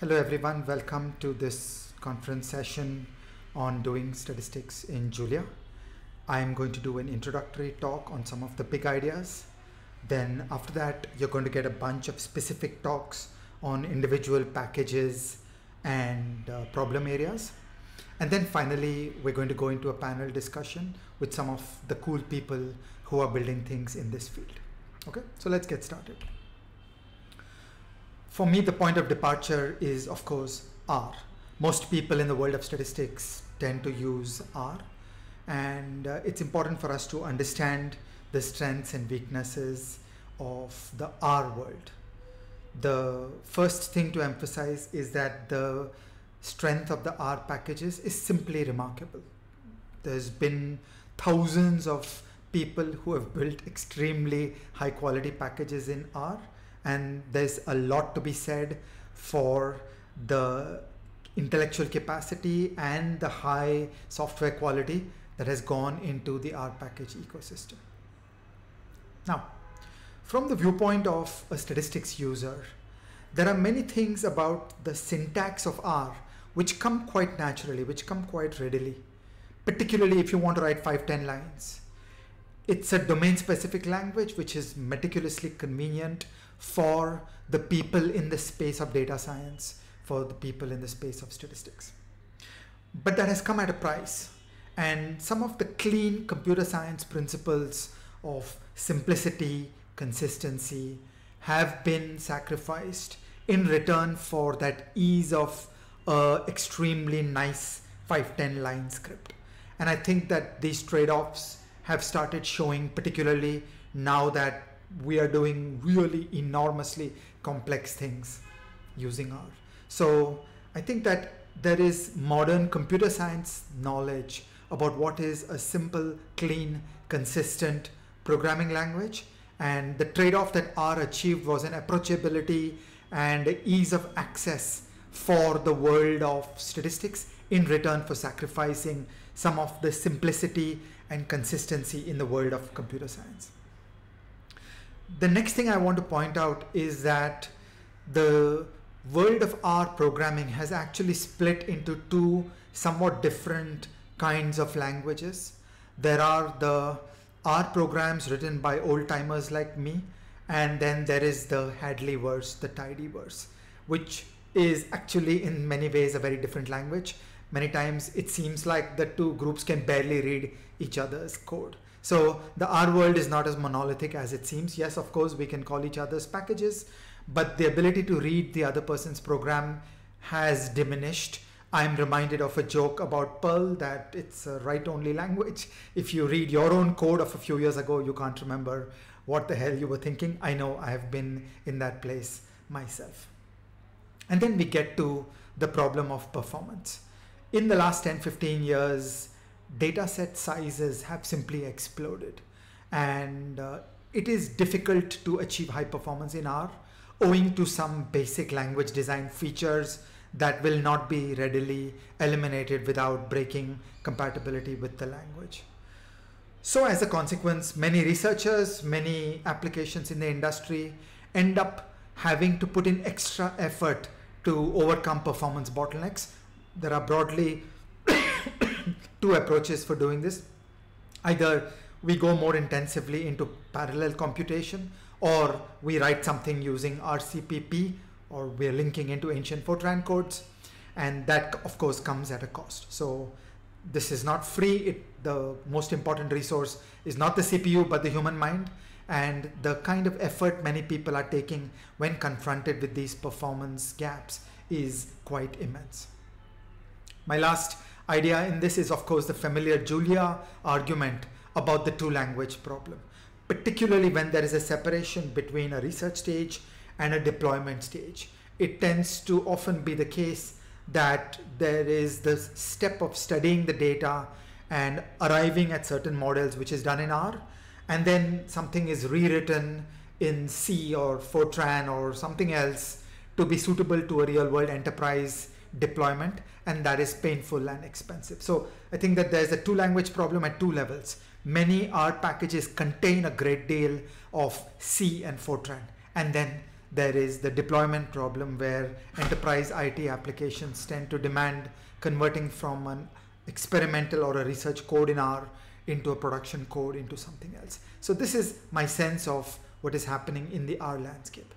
Hello everyone, welcome to this conference session on doing statistics in Julia. I am going to do an introductory talk on some of the big ideas. Then after that, you're going to get a bunch of specific talks on individual packages and uh, problem areas. And then finally, we're going to go into a panel discussion with some of the cool people who are building things in this field. Okay, so let's get started for me, the point of departure is, of course, R. Most people in the world of statistics tend to use R. And uh, it's important for us to understand the strengths and weaknesses of the R world. The first thing to emphasize is that the strength of the R packages is simply remarkable. There's been thousands of people who have built extremely high quality packages in R and there's a lot to be said for the intellectual capacity and the high software quality that has gone into the R package ecosystem. Now, from the viewpoint of a statistics user, there are many things about the syntax of R which come quite naturally, which come quite readily, particularly if you want to write 5, 10 lines. It's a domain specific language which is meticulously convenient for the people in the space of data science, for the people in the space of statistics. But that has come at a price. And some of the clean computer science principles of simplicity, consistency have been sacrificed in return for that ease of uh, extremely nice 510 line script. And I think that these trade-offs have started showing particularly now that we are doing really enormously complex things using R. So I think that there is modern computer science knowledge about what is a simple, clean, consistent programming language. And the trade-off that R achieved was an approachability and ease of access for the world of statistics in return for sacrificing some of the simplicity and consistency in the world of computer science the next thing I want to point out is that the world of R programming has actually split into two somewhat different kinds of languages. There are the R programs written by old timers like me, and then there is the Hadleyverse, the tidyverse, which is actually in many ways a very different language. Many times it seems like the two groups can barely read each other's code. So the R world is not as monolithic as it seems. Yes, of course, we can call each other's packages, but the ability to read the other person's program has diminished. I'm reminded of a joke about Perl that it's a write-only language. If you read your own code of a few years ago, you can't remember what the hell you were thinking. I know I have been in that place myself. And then we get to the problem of performance. In the last 10, 15 years, data set sizes have simply exploded and uh, it is difficult to achieve high performance in R owing to some basic language design features that will not be readily eliminated without breaking compatibility with the language. So as a consequence, many researchers, many applications in the industry end up having to put in extra effort to overcome performance bottlenecks. There are broadly two approaches for doing this. Either we go more intensively into parallel computation or we write something using RCPP or we're linking into ancient Fortran codes and that of course comes at a cost. So this is not free. It, the most important resource is not the CPU but the human mind and the kind of effort many people are taking when confronted with these performance gaps is quite immense. My last idea in this is of course the familiar Julia argument about the two language problem, particularly when there is a separation between a research stage and a deployment stage. It tends to often be the case that there is the step of studying the data and arriving at certain models which is done in R and then something is rewritten in C or Fortran or something else to be suitable to a real world enterprise deployment and that is painful and expensive. So I think that there's a two language problem at two levels. Many R packages contain a great deal of C and Fortran and then there is the deployment problem where enterprise IT applications tend to demand converting from an experimental or a research code in R into a production code into something else. So this is my sense of what is happening in the R landscape.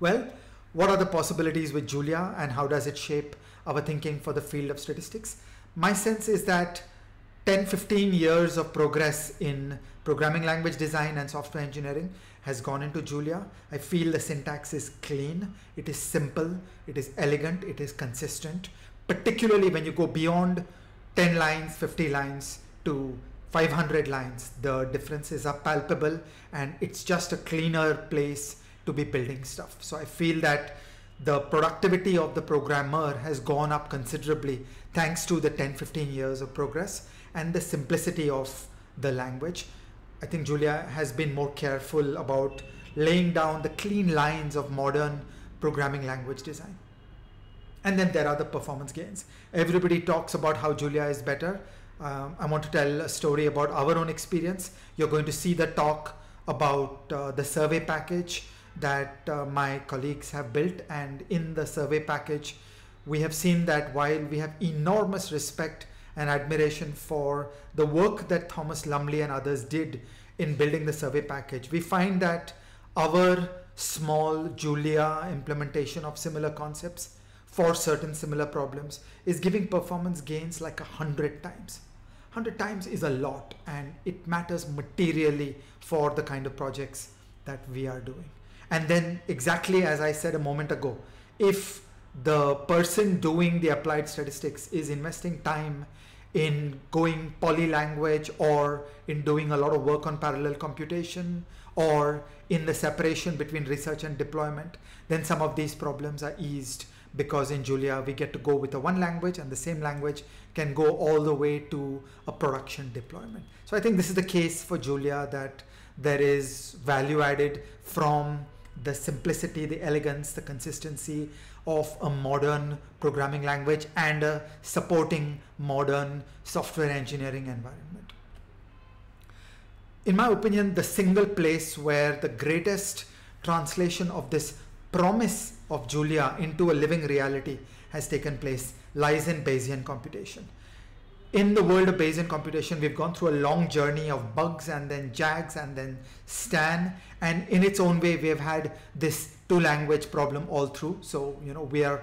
Well, what are the possibilities with Julia and how does it shape our thinking for the field of statistics? My sense is that 10, 15 years of progress in programming language design and software engineering has gone into Julia. I feel the syntax is clean, it is simple, it is elegant, it is consistent, particularly when you go beyond 10 lines, 50 lines to 500 lines. The differences are palpable and it's just a cleaner place to be building stuff. So I feel that the productivity of the programmer has gone up considerably thanks to the 10 15 years of progress and the simplicity of the language. I think Julia has been more careful about laying down the clean lines of modern programming language design. And then there are the performance gains. Everybody talks about how Julia is better. Um, I want to tell a story about our own experience. You're going to see the talk about uh, the survey package that uh, my colleagues have built. And in the survey package, we have seen that while we have enormous respect and admiration for the work that Thomas Lumley and others did in building the survey package. We find that our small Julia implementation of similar concepts for certain similar problems is giving performance gains like a hundred times. 100 times is a lot and it matters materially for the kind of projects that we are doing. And then exactly as I said a moment ago, if the person doing the applied statistics is investing time in going poly language or in doing a lot of work on parallel computation or in the separation between research and deployment, then some of these problems are eased because in Julia we get to go with a one language and the same language can go all the way to a production deployment. So I think this is the case for Julia that there is value added from the simplicity, the elegance, the consistency of a modern programming language and a supporting modern software engineering environment. In my opinion, the single place where the greatest translation of this promise of Julia into a living reality has taken place lies in Bayesian computation. In the world of Bayesian computation, we've gone through a long journey of bugs and then JAGs and then STAN. And in its own way, we have had this two language problem all through. So, you know, we are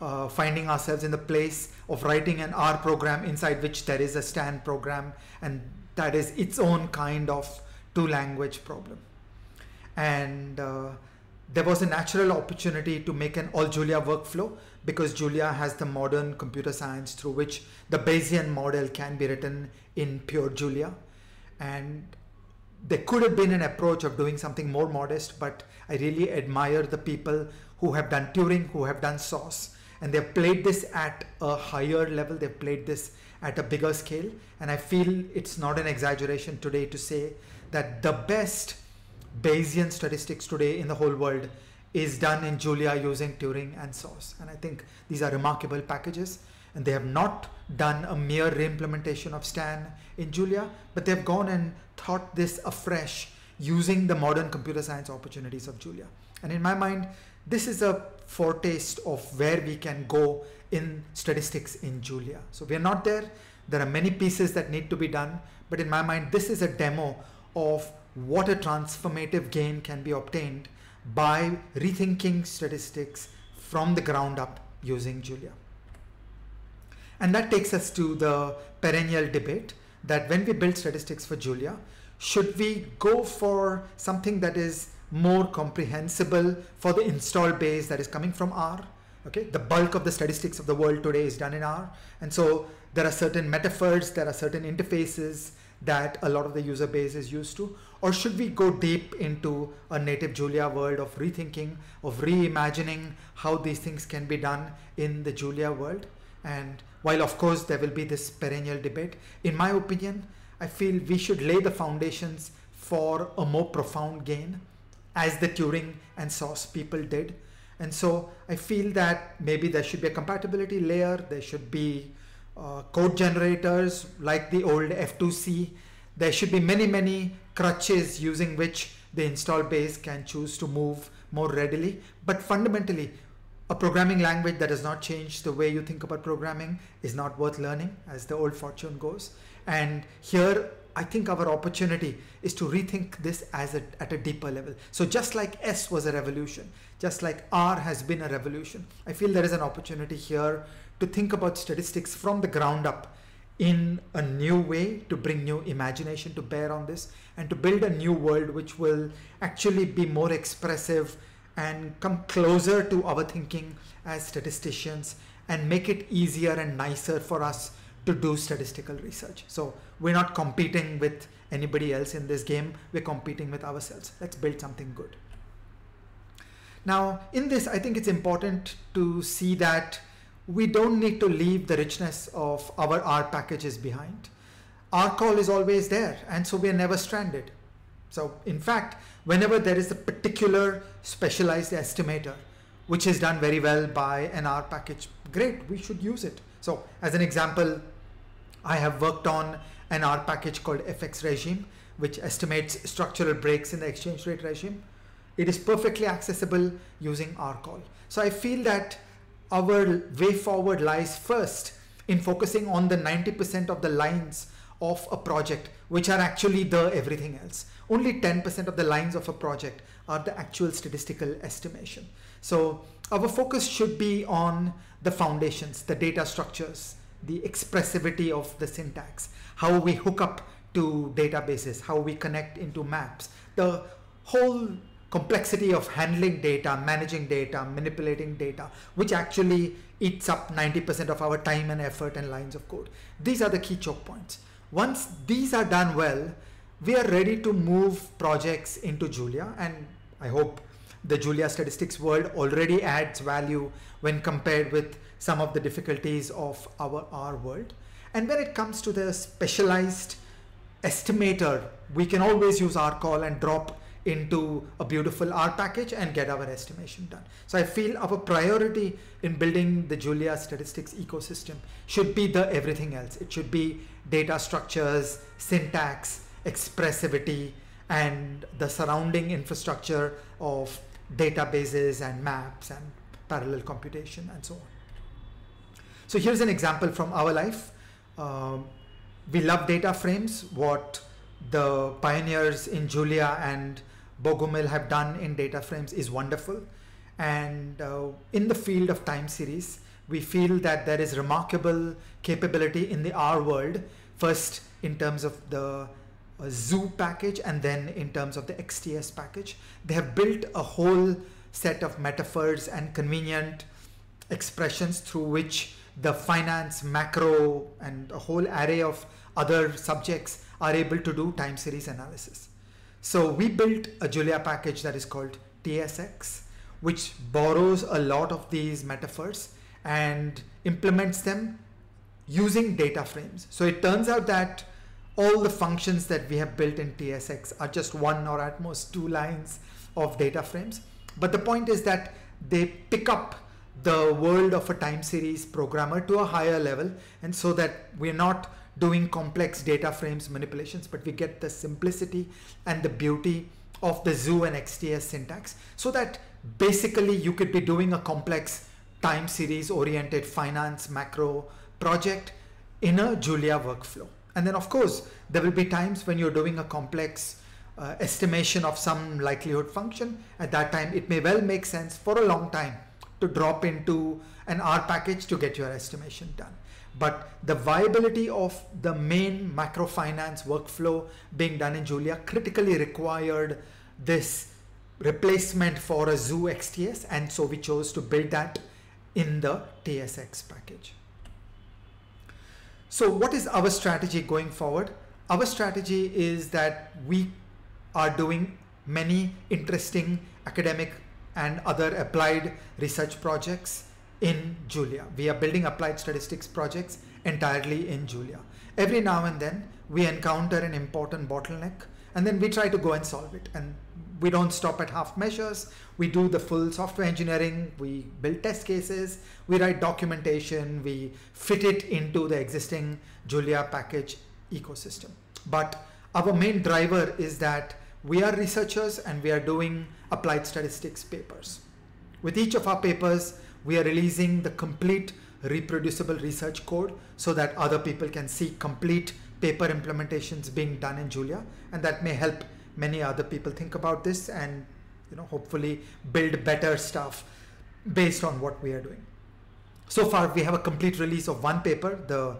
uh, finding ourselves in the place of writing an R program inside which there is a STAN program. And that is its own kind of two language problem. And uh, there was a natural opportunity to make an all Julia workflow because Julia has the modern computer science through which the Bayesian model can be written in pure Julia. And there could have been an approach of doing something more modest, but I really admire the people who have done Turing, who have done Soss, and they've played this at a higher level, they've played this at a bigger scale. And I feel it's not an exaggeration today to say that the best Bayesian statistics today in the whole world is done in Julia using Turing and Soss. And I think these are remarkable packages and they have not done a mere reimplementation of Stan in Julia, but they've gone and thought this afresh using the modern computer science opportunities of Julia. And in my mind, this is a foretaste of where we can go in statistics in Julia. So we are not there. There are many pieces that need to be done, but in my mind, this is a demo of what a transformative gain can be obtained by rethinking statistics from the ground up using Julia. And that takes us to the perennial debate that when we build statistics for Julia, should we go for something that is more comprehensible for the install base that is coming from R? Okay, the bulk of the statistics of the world today is done in R. And so there are certain metaphors, there are certain interfaces that a lot of the user base is used to? Or should we go deep into a native Julia world of rethinking, of reimagining how these things can be done in the Julia world? And while of course there will be this perennial debate, in my opinion, I feel we should lay the foundations for a more profound gain as the Turing and Soss people did. And so I feel that maybe there should be a compatibility layer, there should be uh, code generators like the old F2C. There should be many, many crutches using which the install base can choose to move more readily. But fundamentally, a programming language that does not change the way you think about programming is not worth learning, as the old fortune goes. And here, I think our opportunity is to rethink this as a, at a deeper level. So just like S was a revolution, just like R has been a revolution, I feel there is an opportunity here to think about statistics from the ground up in a new way to bring new imagination to bear on this and to build a new world which will actually be more expressive and come closer to our thinking as statisticians and make it easier and nicer for us to do statistical research. So we're not competing with anybody else in this game, we're competing with ourselves. Let's build something good. Now, in this, I think it's important to see that we don't need to leave the richness of our R packages behind. RCall is always there, and so we are never stranded. So in fact, whenever there is a particular specialized estimator, which is done very well by an R package, great, we should use it. So as an example, I have worked on an R package called FX regime, which estimates structural breaks in the exchange rate regime. It is perfectly accessible using R call. So I feel that our way forward lies first in focusing on the 90% of the lines of a project, which are actually the everything else. Only 10% of the lines of a project are the actual statistical estimation. So our focus should be on the foundations, the data structures, the expressivity of the syntax, how we hook up to databases, how we connect into maps, the whole complexity of handling data, managing data, manipulating data, which actually eats up 90% of our time and effort and lines of code. These are the key choke points. Once these are done well, we are ready to move projects into Julia and I hope the Julia statistics world already adds value when compared with some of the difficulties of our R world. And when it comes to the specialized estimator, we can always use R call and drop into a beautiful R package and get our estimation done. So I feel our priority in building the Julia statistics ecosystem should be the everything else. It should be data structures, syntax, expressivity, and the surrounding infrastructure of databases and maps and parallel computation and so on. So here's an example from our life. Um, we love data frames, what the pioneers in Julia and Bogomil have done in data frames is wonderful. And uh, in the field of time series, we feel that there is remarkable capability in the R world, first in terms of the uh, zoo package and then in terms of the XTS package. They have built a whole set of metaphors and convenient expressions through which the finance, macro, and a whole array of other subjects are able to do time series analysis. So we built a Julia package that is called TSX, which borrows a lot of these metaphors and implements them using data frames. So it turns out that all the functions that we have built in TSX are just one or at most two lines of data frames. But the point is that they pick up the world of a time series programmer to a higher level and so that we're not doing complex data frames manipulations, but we get the simplicity and the beauty of the zoo and XTS syntax so that basically you could be doing a complex time series oriented finance macro project in a Julia workflow. And then of course, there will be times when you're doing a complex uh, estimation of some likelihood function. At that time, it may well make sense for a long time to drop into an R package to get your estimation done but the viability of the main macrofinance workflow being done in Julia critically required this replacement for a Zoo XTS and so we chose to build that in the TSX package. So what is our strategy going forward? Our strategy is that we are doing many interesting academic and other applied research projects in Julia. We are building applied statistics projects entirely in Julia. Every now and then we encounter an important bottleneck and then we try to go and solve it. And we don't stop at half measures. We do the full software engineering. We build test cases. We write documentation. We fit it into the existing Julia package ecosystem. But our main driver is that we are researchers and we are doing applied statistics papers. With each of our papers, we are releasing the complete reproducible research code so that other people can see complete paper implementations being done in Julia. And that may help many other people think about this and you know hopefully build better stuff based on what we are doing. So far we have a complete release of one paper, the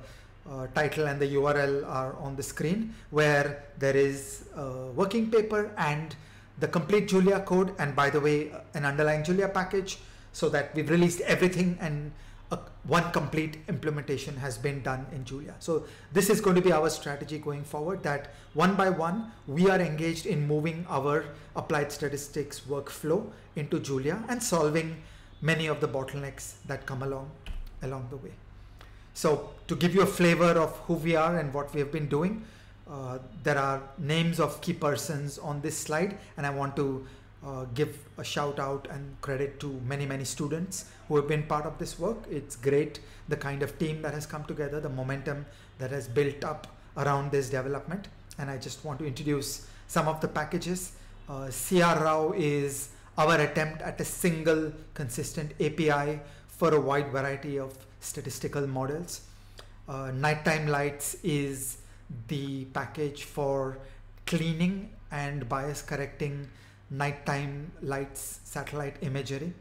uh, title and the URL are on the screen where there is a working paper and the complete Julia code. And by the way an underlying Julia package so that we've released everything and one complete implementation has been done in Julia. So this is going to be our strategy going forward that one by one we are engaged in moving our applied statistics workflow into Julia and solving many of the bottlenecks that come along along the way. So to give you a flavor of who we are and what we have been doing, uh, there are names of key persons on this slide and I want to uh, give a shout out and credit to many many students who have been part of this work. It's great the kind of team that has come together, the momentum that has built up around this development and I just want to introduce some of the packages. Uh, CR Rao is our attempt at a single consistent API for a wide variety of statistical models. Uh, nighttime lights is the package for cleaning and bias correcting nighttime lights satellite imagery.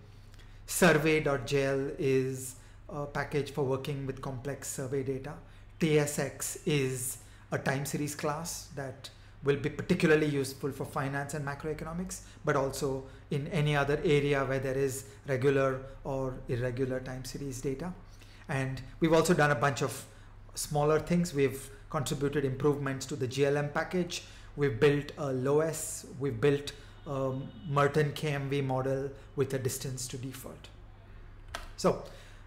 Survey.jl is a package for working with complex survey data. TSX is a time series class that will be particularly useful for finance and macroeconomics, but also in any other area where there is regular or irregular time series data. And we've also done a bunch of smaller things. We've contributed improvements to the GLM package. We've built a LOS. We've built a Merton KMV model with a distance to default. So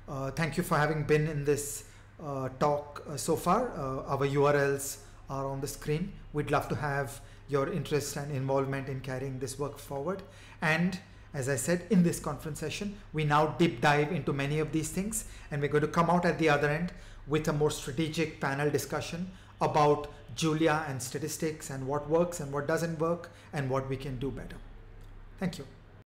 uh, thank you for having been in this uh, talk uh, so far. Uh, our URLs are on the screen. We'd love to have your interest and involvement in carrying this work forward. And as I said in this conference session, we now deep dive into many of these things and we're going to come out at the other end with a more strategic panel discussion about Julia and statistics and what works and what doesn't work and what we can do better. Thank you.